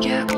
Jack.